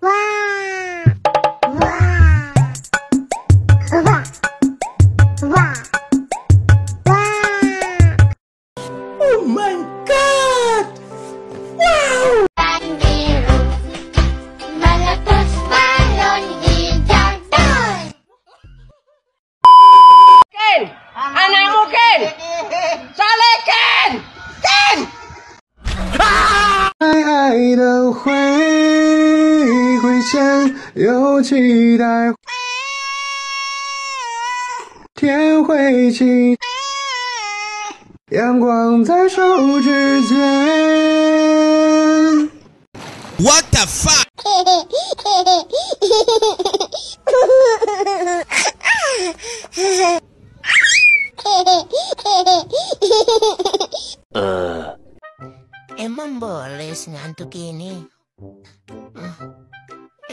Ken! Anak mu Ken! Salah! 前有期待，天会晴，阳光在手指间。What the fuck? Emang boleh ngantuk ini?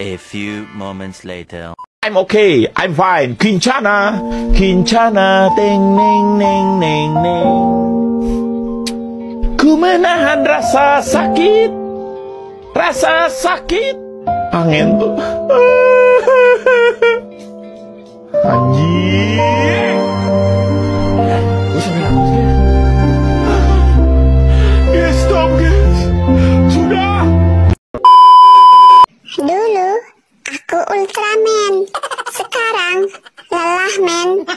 A few moments later. I'm okay. I'm fine. Kinchana. Kinchana. Ding, ding, ding, ding, ding. Ku menahan rasa sakit. Rasa sakit. Angin tuh. Stop guys. Sudah. Dulu aku Ultraman, sekarang lelah men,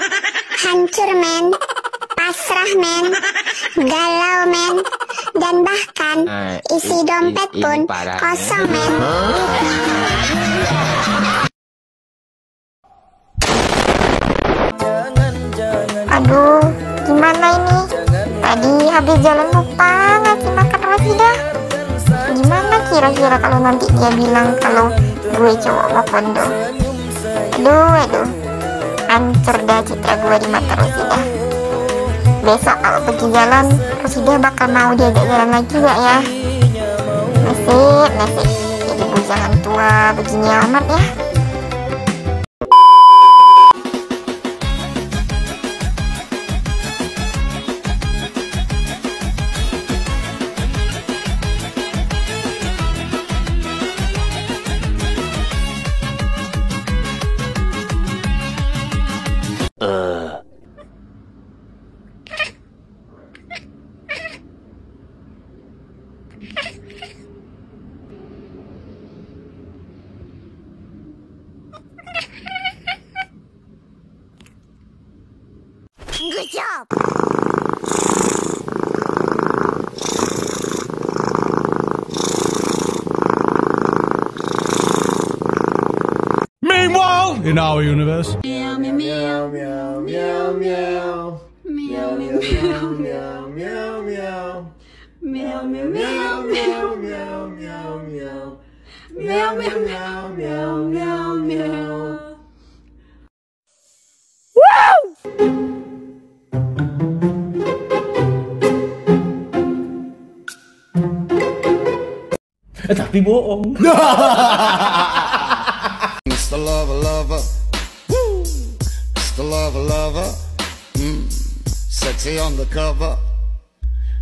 hancur men, pasrah men, galau men, dan bahkan Eh, isi i- dompet i- pun parah, kosong men. Aduh, gimana ini? Tadi habis jalan lupa ngasih makan Rosidah. Gimana kira-kira kalau nanti dia bilang kalau gue cowok mau kondo? Aduh, aduh. Hancur dah citra gue di mata Rosidah. Besok kalau pergi jalan, Rosidah bakal mau diajak jalan lagi gak ya? Nasib, nasib. Jadi bujangan tua begini amat ya. Job! Meanwhile, in our universe. Meow, meow, meow, meow, meow. Meow, meow, meow, meow, meow. Meow, meow, meow, meow, meow, meow. Meow, meow, meow, meow, meow. Eh, tapi bohong. Mr. Lover Lover. Woo! Mr. Lover Lover. Mm. Sexy on the cover.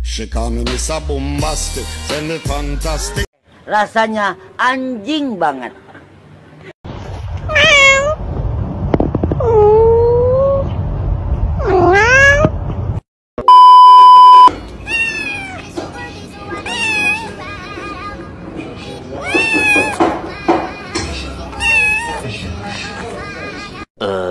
She call me Mr. Bombastic. Send me fantastic. Rasanya anjing banget. Uh.